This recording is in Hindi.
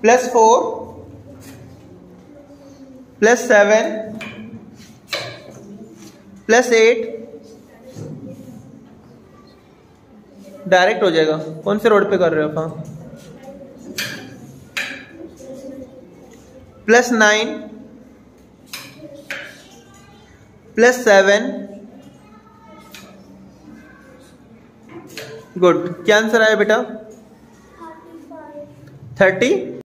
Plus four, plus seven, plus eight, direct हो जाएगा। कौन से रोड पे कर रहे हो आप? Plus nine, plus seven. Good. क्या आंसर आया बेटा? थर्टी।